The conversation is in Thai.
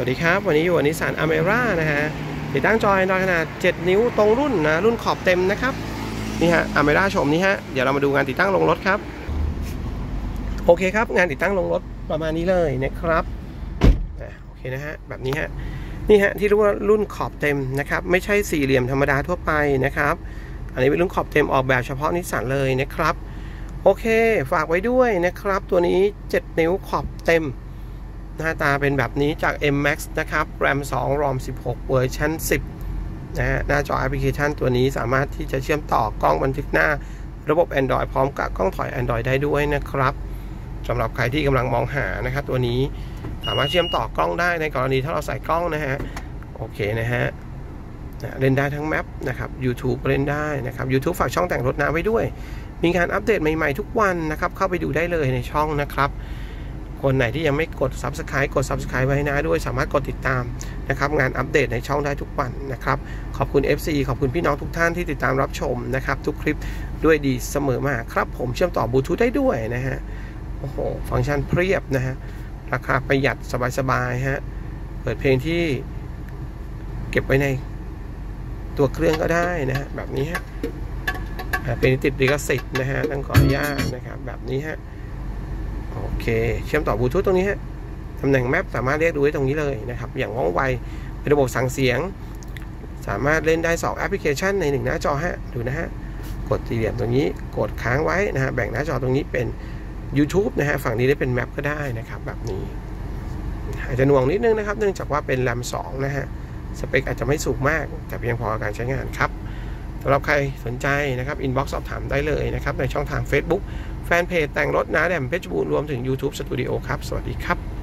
สวัสดีครับ วันนี้อยู่กับ Nissan Almera นะฮะติดตั้งจอ Android ขนาด 7 นิ้วตรงรุ่นนะรุ่นขอบเต็มนะครับ นี่ฮะ Almera ชมนี่ฮะ เดี๋ยวเรามาดูงานติดตั้งลงรถครับ โอเคครับ งานติดตั้งลงรถประมาณนี้เลยนะครับโอเคนะฮะแบบนี้ฮะนี่ฮะที่เรียกว่ารุ่นขอบเต็มนะครับ ไม่ใช่สี่เหลี่ยมธรรมดาทั่วไปนะครับ อันนี้เป็นรุ่นขอบเต็มออกแบบเฉพาะนิสสันเลยนะครับ โอเค ฝากไว้ด้วยนะครับ ตัวนี้ 7 นิ้วขอบเต็ม หน้าตาเป็นแบบนี้จาก M Max นะครับ RAM 2 ROM 16 เวอร์ชัน10 นะฮะ หน้าจอแอปพลิเคชันตัวนี้สามารถที่จะเชื่อมต่อกล้องบันทึกหน้าระบบ Android พร้อมกับกล้องถอย Android ได้ด้วยนะครับสำหรับใครที่กำลังมองหานะครับตัวนี้สามารถเชื่อมต่อกล้องได้ในกรณีถ้าเราใส่กล้องนะฮะ โอเคนะฮะนะเล่นได้ทั้ง map นะครับ YouTube เล่นได้นะครับ YouTube ฝากช่องแต่งรถน้าไว้ด้วย มีการอัปเดตใหม่ๆทุกวันนะครับ เข้าไปดูได้เลยในช่องนะครับ คนไหนที่ยังไม่กด Subscribe กด Subscribe ไว้นะด้วยสามารถกดติดตามนะครับงานอัปเดตในช่องได้ทุกวันนะครับ ขอบคุณ FC ขอบคุณพี่น้องทุกท่านที่ติดตามรับชมนะครับ ทุกคลิปด้วยดีเสมอมาครับ ผมเชื่อมต่อบลูทูธได้ด้วยนะฮะโอ้โหฟังก์ชันเพียบนะฮะราคาประหยัดสบายๆฮะเปิดเพลงที่เก็บไว้ในตัวเครื่องก็ได้นะฮะแบบนี้ฮะเป็นติดลิขสิทธิ์นะฮะต้องขออนุญาตนะครับแบบนี้ฮะ โอเค เชื่อมต่อบลูทูธตรงนี้ฮะตำแหน่งแมปสามารถเรียกดูได้ตรงนี้เลยนะครับ อย่างว่องไวเป็นระบบสั่งเสียง สามารถเล่นได้ 2 แอปพลิเคชันใน 1 หน้าจอฮะดูนะฮะกดสี่เหลี่ยมตรงนี้กดค้างไว้นะฮะแบ่งหน้าจอตรงนี้เป็น YouTube นะฮะฝั่งนี้ได้เป็นแมปก็ได้นะครับแบบนี้ อาจจะหน่วงนิดนึงนะครับ เนื่องจากว่าเป็น RAM 2นะฮะสเปคอาจจะไม่สูงมาก แต่เพียงพอการใช้งานครับ สำหรับใครสนใจนะครับ inbox สอบถามได้เลยนะครับในช่องทาง Facebook fanpage แต่งรถน้าแดมเพชรบูรณ์รวมถึง YouTube Studio ครับ สวัสดีครับ